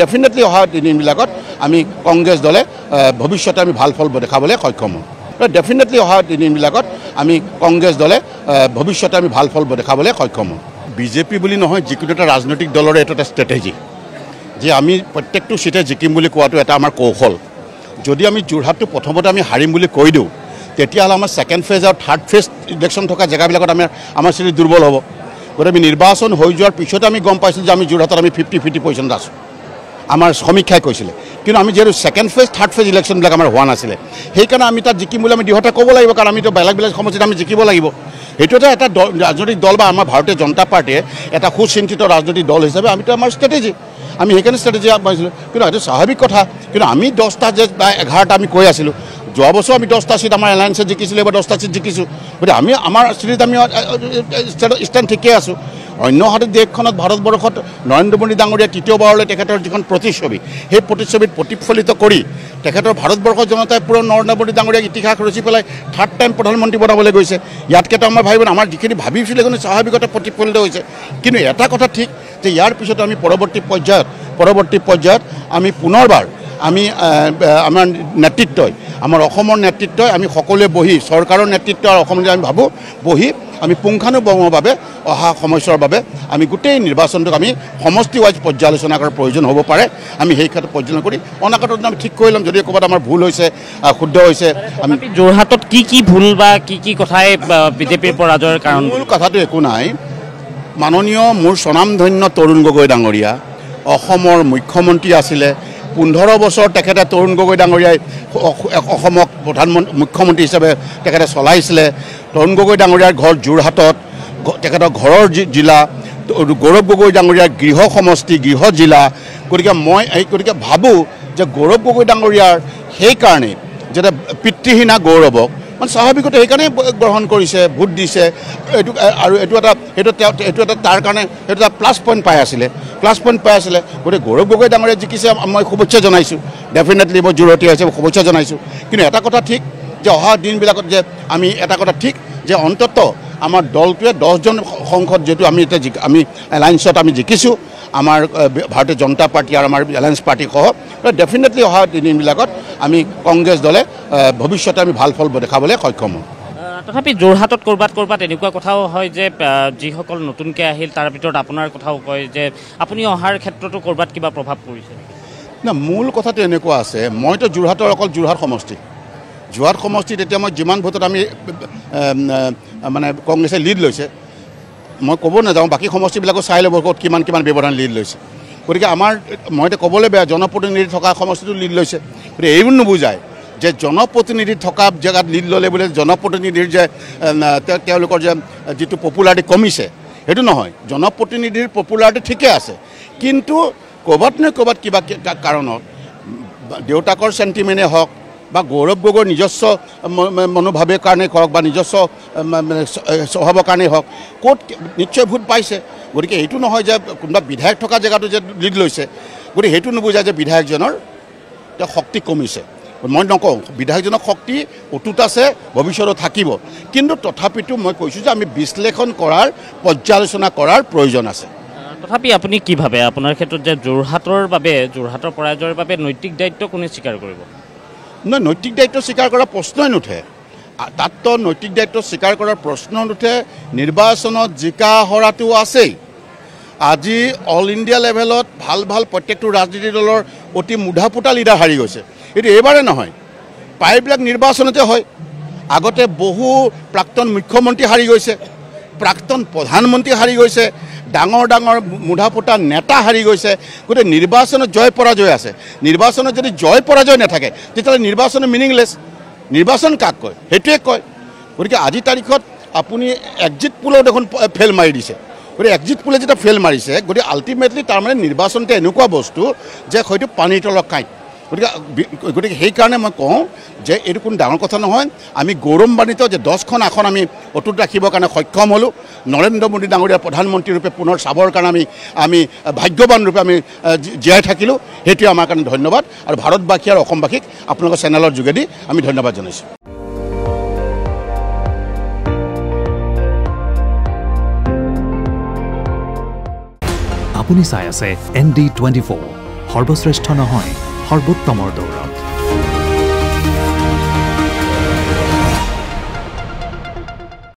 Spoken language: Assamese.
ডেফিনেটলি অহা দিনবিলাকত আমি কংগ্ৰেছ দলে ভৱিষ্যতে আমি ভাল ফল দেখাবলৈ সক্ষম হ'ম। ডেফিনেটলি অহা দিনবিলাকত আমি কংগ্ৰেছ দলে ভৱিষ্যতে আমি ভাল ফল দেখাবলৈ সক্ষম হ'ম। বিজেপি বুলি নহয় যিকোনো এটা ৰাজনৈতিক দলৰে এইটো এটা ষ্ট্ৰেটেজি। যে আমি প্ৰত্যেকটো চিটে জিকিম বুলি কোৱাটো এটা আমাৰ কৌশল। যদি আমি যোৰহাটটো প্ৰথমতে আমি হাৰিম বুলি কৈ দিওঁ তেতিয়াহ'লে আমাৰ ছেকেণ্ড ফেজ আৰু থাৰ্ড ফেজ ইলেকশ্যন থকা জেগাবিলাকত আমাৰ আমাৰ স্থিতি দুৰ্বল হ'ব। গতিকে আমি নিৰ্বাচন হৈ যোৱাৰ পিছতে আমি গম পাইছোঁ যে আমি যোৰহাটত আমি ফিফটি ফিফটি পইণ্ট আছোঁ। আমাৰ সমীক্ষাই কৈছিলে। কিন্তু আমি যিহেতু ছেকেণ্ড ফেজ থাৰ্ড ফেজ ইলেকশ্যনবিলাক আমাৰ হোৱা নাছিলে। সেইকাৰণে আমি তাত জিকিম বুলি আমি দৃঢ়তা ক'ব লাগিব কাৰণ আমিতো বেলেগ বেলেগ সমষ্টিত আমি জিকিব লাগিব। সেইটো এটা এটা ৰাজনৈতিক দল বা আমাৰ ভাৰতীয় জনতা পাৰ্টীয়ে এটা সুচিন্তিত ৰাজনৈতিক দল হিচাপে আমিতো আমাৰ ষ্ট্ৰেটেজি আমি সেইকাৰণে ষ্ট্ৰেটেজি আগবাঢ়িছিলোঁ। কিন্তু সেইটো স্বাভাৱিক কথা। কিন্তু আমি দহটা যে বা এঘাৰটা আমি কৈ আছিলোঁ যোৱা বছৰ আমি দহটা চিট আমাৰ এলায়েন্সে জিকিছিলোঁ এইবাৰ দহটা চিট জিকিছোঁ। গতিকে আমি আমাৰ স্থিতিত আমি ষ্টেণ্ড ঠিকেই আছোঁ। অন্য হাতে দেশখনত ভাৰতবৰ্ষত নৰেন্দ্ৰ মোদী ডাঙৰীয়া তৃতীয়বাৰলৈ তেখেতৰ যিখন প্ৰতিচ্ছবি সেই প্ৰতিচ্ছবিত প্ৰতিফলিত কৰি তেখেতৰ ভাৰতবৰ্ষৰ জনতাই পূৰণ নৰেন্দ্ৰ মোদী ডাঙৰীয়াক ইতিহাস ৰচি পেলাই থাৰ্ড টাইম প্ৰধানমন্ত্ৰী বনাবলৈ গৈছে। ইয়াতকেতো আমাৰ ভাবিব আমাৰ যিখিনি ভাবিছিলোঁ কিন্তু স্বাভাৱিকতে প্ৰতিফলিত হৈছে। কিন্তু এটা কথা ঠিক যে ইয়াৰ পিছত আমি পৰৱৰ্তী পৰ্যায়ত পৰৱৰ্তী পৰ্যায়ত আমি পুনৰবাৰ আমি আমাৰ নেতৃত্বই আমাৰ অসমৰ নেতৃত্বই আমি সকলোৱে বহি চৰকাৰৰ নেতৃত্ব আৰু অসম আমি ভাবোঁ বহি আমি পুংখানুপুংখভাৱে অহা সময়ছোৱাৰ বাবে আমি গোটেই নিৰ্বাচনটোক আমি সমষ্টি ৱাইজ পৰ্যালোচনা কৰাৰ প্ৰয়োজন হ'ব পাৰে। আমি সেই ক্ষেত্ৰত পৰ্যালোচনা কৰি অনাগত আমি ঠিক কৰি ল'ম। যদি ক'ৰবাত আমাৰ ভুল হৈছে শুদ্ধ হৈছে আমি যোৰহাটত কি কি ভুল বা কি কি কথাই বিজেপিৰ পৰাজয়ৰ কাৰণ? মূল কথাটো একো নাই। মাননীয় মোৰ স্বনামধন্য তৰুণ গগৈ ডাঙৰীয়া অসমৰ মুখ্যমন্ত্ৰী আছিলে পোন্ধৰ বছৰ তেখেতে তৰুণ গগৈ ডাঙৰীয়াই অসমক প্ৰধানমন্ত্ৰী মুখ্যমন্ত্ৰী হিচাপে তেখেতে চলাইছিলে। তৰুণ গগৈ ডাঙৰীয়াৰ ঘৰ যোৰহাটত তেখেতৰ ঘৰৰ জিলা গৌৰৱ গগৈ ডাঙৰীয়াৰ গৃহ সমষ্টি গৃহ জিলা। গতিকে মই এই গতিকে ভাবোঁ যে গৌৰৱ গগৈ ডাঙৰীয়াৰ সেইকাৰণে যাতে পিতৃহীনা গৌৰৱক মানে স্বাভাৱিকতে সেইকাৰণে ব- গ্ৰহণ কৰিছে ভোট দিছে। এইটো আৰু এইটো এটা সেইটো তেওঁ এইটো এটা তাৰ কাৰণে সেইটো এটা প্লাছ পইণ্ট পাই আছিলে। প্লাছ পইণ্ট পাই আছিলে। গতিকে গৌৰৱ গগৈ ডাঙৰীয়া জিকিছে মই শুভেচ্ছা জনাইছোঁ। ডেফিনেটলি মই জোৰতি হৈছে শুভেচ্ছা জনাইছোঁ। কিন্তু এটা কথা ঠিক যে অহা দিনবিলাকত যে আমি এটা কথা ঠিক যে অন্তত আমাৰ দলটোৱে দহজন সংসদ যিহেতু আমি এতিয়া জিক- আমি এলায়েন্সত আমি জিকিছোঁ আমাৰ ভাৰতীয় জনতা পাৰ্টী আৰু আমাৰ এলায়েন্স পাৰ্টীসহ ডেফিনেটলি অহা দিনবিলাকত আমি কংগ্ৰেছ দলে ভৱিষ্যতে আমি ভাল ফল দেখাবলৈ সক্ষম হ'ম। তথাপি যোৰহাটত ক'ৰবাত ক'ৰবাত এনেকুৱা কথাও হয় যে যিসকল নতুনকৈ আহিল তাৰ ভিতৰত আপোনাৰ কথাও কয় যে আপুনি অহাৰ ক্ষেত্ৰতো ক'ৰবাত কিবা প্ৰভাৱ পৰিছে? না মূল কথাটো এনেকুৱা আছে মইতো যোৰহাটৰ অকল যোৰহাট সমষ্টি। যোৰহাট সমষ্টিত এতিয়া মই যিমান ভোটত আমি মানে কংগ্ৰেছে লিড লৈছে মই ক'ব নাযাওঁ বাকী সমষ্টিবিলাকো চাই ল'ব ক'ত কিমান কিমান ব্যৱধান লিড লৈছে। গতিকে আমাৰ মই এতিয়া ক'বলৈ বেয়া জনপ্ৰতিনিধি থকা সমষ্টিটো লিড লৈছে গতিকে এইবোৰ নুবুজায়। যে জনপ্ৰতিনিধি থকা জেগাত লিড ল'লে বোলে জনপ্ৰতিনিধিৰ যে তেওঁলোকৰ যে যিটো পপুলাৰিটি কমিছে সেইটো নহয়। জনপ্ৰতিনিধিৰ পপুলাৰিটি ঠিকে আছে। কিন্তু ক'ৰবাত নে ক'ৰবাত কিবা কাৰণত দেউতাকৰ চেণ্টিমেণ্টে হওক বা গৌৰৱ গগৈৰ নিজস্ব ম- ম- মনোভাৱেৰ কাৰণেই হওক বা নিজস্ব স্বভাৱৰ কাৰণেই হওক ক'ত নিশ্চয় ভোট পাইছে। গতিকে এইটো নহয় যে কোনোবা বিধায়ক থকা জেগাটো যে লিড লৈছে। গতিকে সেইটো নুবুজায় যে বিধায়কজনৰ তেওঁ শক্তি কমিছে। মই নকওঁ বিধায়কজনৰ শক্তি অটুট আছে ভৱিষ্যতেও থাকিব। কিন্তু তথাপিতো মই কৈছোঁ যে আমি বিশ্লেষণ কৰাৰ পৰ্যালোচনা কৰাৰ প্ৰয়োজন আছে। তথাপি আপুনি কি ভাবে? আপোনাৰ ক্ষেত্ৰত যে যোৰহাটৰ বাবে যোৰহাটৰ পৰাজয়ৰ বাবে নৈতিক দায়িত্ব কোনে স্বীকাৰ কৰিব? নহয় নৈতিক দায়িত্ব স্বীকাৰ কৰাৰ প্ৰশ্নই নুঠে। তাততো নৈতিক দায়িত্ব স্বীকাৰ কৰাৰ প্ৰশ্ন নুঠে নিৰ্বাচনত জিকা হৰাটো আছেই। আজি অল ইণ্ডিয়া লেভেলত ভাল ভাল প্ৰত্যেকটো ৰাজনীতি দলৰ অতি মুধাপুটা লিডাৰ হাৰি গৈছে। এইটো এইবাৰে নহয়। প্ৰায়বিলাক নিৰ্বাচনতে হয়। আগতে বহু প্ৰাক্তন মুখ্যমন্ত্ৰী হাৰি গৈছে। প্ৰাক্তন প্ৰধানমন্ত্ৰী হাৰি গৈছে। ডাঙৰ ডাঙৰ মুধাপুটা নেতা হাৰি গৈছে। গতিকে নিৰ্বাচনত জয় পৰাজয় আছে। নিৰ্বাচনত যদি জয় পৰাজয় নাথাকে তেতিয়াহ'লে নিৰ্বাচন মিনিংলেছ নিৰ্বাচন কাক কয়? সেইটোৱে কয়। গতিকে আজিৰ তাৰিখত আপুনি এক্সিট পোলেও দেখোন ফেইল মাৰি দিছে। গতিকে এক্সিট পোলে যেতিয়া ফেইল মাৰিছে গতিকে আল্টিমেটলি তাৰমানে নিৰ্বাচনটো এনেকুৱা বস্তু যে হয়তো পানীৰ তলৰ কাঁইট। গতিকে গতিকে সেইকাৰণে মই কওঁ যে এইটো কোনো ডাঙৰ কথা নহয়। আমি গৌৰৱান্বিত যে দহখন আসন আমি অটুট ৰাখিবৰ কাৰণে সক্ষম হ'লোঁ। নৰেন্দ্ৰ মোদী ডাঙৰীয়া প্ৰধানমন্ত্ৰী ৰূপে পুনৰ চাবৰ কাৰণে আমি আমি ভাগ্যৱান ৰূপে আমি জীয়াই থাকিলোঁ। সেইটোৱে আমাৰ কাৰণে ধন্যবাদ। আৰু ভাৰতবাসী আৰু অসমবাসীক আপোনালোকৰ চেনেলৰ যোগেদি আমি ধন্যবাদ জনাইছোঁ। আপুনি চাই আছে এন ডি টুৱেণ্টি ফ'ৰ। সৰ্বশ্ৰেষ্ঠ নহয়। সৰ্বোত্তমৰ দৌৰত